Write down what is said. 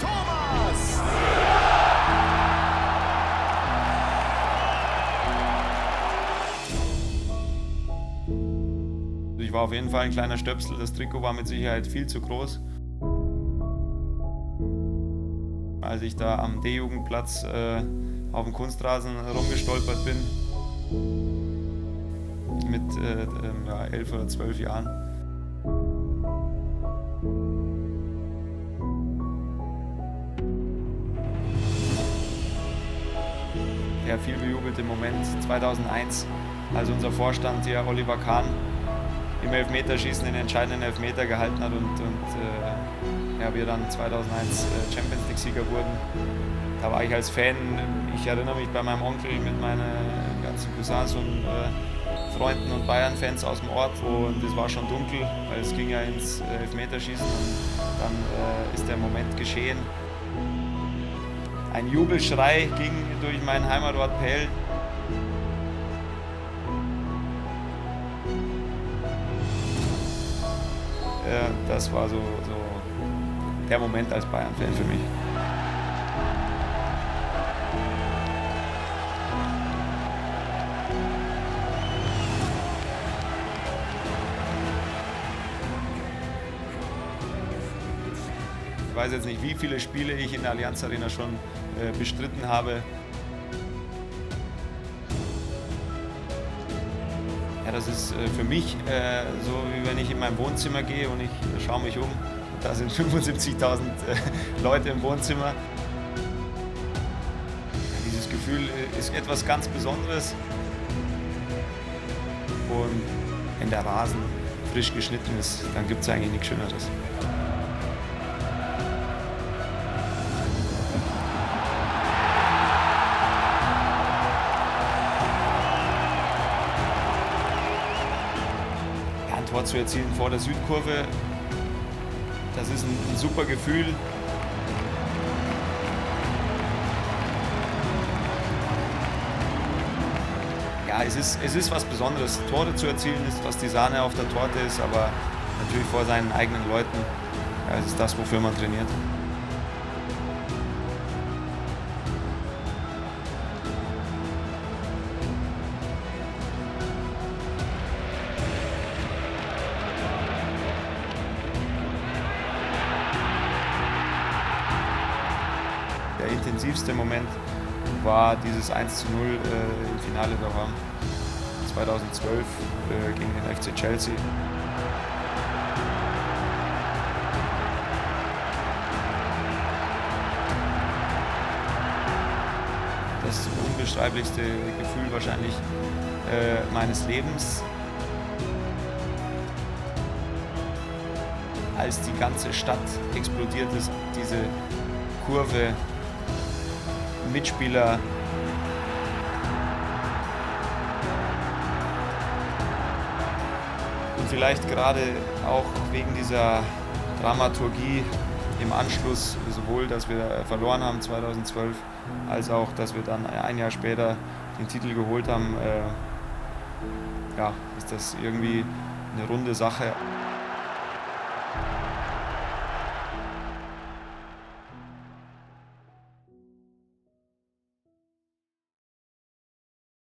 Thomas! Ich war auf jeden Fall ein kleiner Stöpsel. Das Trikot war mit Sicherheit viel zu groß. Als ich da am D-Jugendplatz äh, auf dem Kunstrasen rumgestolpert bin, mit äh, ja, elf oder zwölf Jahren. Der viel bejubelte Moment 2001, als unser Vorstand hier Oliver Kahn im Elfmeterschießen den entscheidenden Elfmeter gehalten hat und, und äh, ja, wir dann 2001 äh, Champions League-Sieger wurden. Da war ich als Fan, ich erinnere mich bei meinem Onkel mit meinen ganzen Cousins und äh, Freunden und Bayern-Fans aus dem Ort, und es war schon dunkel, weil es ging ja ins äh, Elfmeterschießen und dann äh, ist der Moment geschehen. Ein Jubelschrei ging durch meinen Heimatort Pell. das war so, so der Moment als Bayern-Fan für mich. Weiß jetzt nicht, wie viele Spiele ich in der Allianz Arena schon äh, bestritten habe. Ja, das ist äh, für mich äh, so, wie wenn ich in mein Wohnzimmer gehe und ich schaue mich um. Da sind 75.000 äh, Leute im Wohnzimmer. Dieses Gefühl ist etwas ganz Besonderes. Und wenn der Rasen frisch geschnitten ist, dann gibt es eigentlich nichts Schöneres. Tor zu erzielen vor der Südkurve. Das ist ein, ein super Gefühl. Ja, es ist, es ist was Besonderes. Tore zu erzielen ist, was die Sahne auf der Torte ist, aber natürlich vor seinen eigenen Leuten. Ja, es ist das, wofür man trainiert. Der intensivste Moment war dieses 1 zu 0 äh, im Finale der WAM 2012 äh, gegen den FC Chelsea. Das unbeschreiblichste Gefühl wahrscheinlich äh, meines Lebens. Als die ganze Stadt explodiert ist, diese Kurve Mitspieler. Und vielleicht gerade auch wegen dieser Dramaturgie im Anschluss, sowohl, dass wir verloren haben 2012, als auch, dass wir dann ein Jahr später den Titel geholt haben, äh, ja, ist das irgendwie eine runde Sache.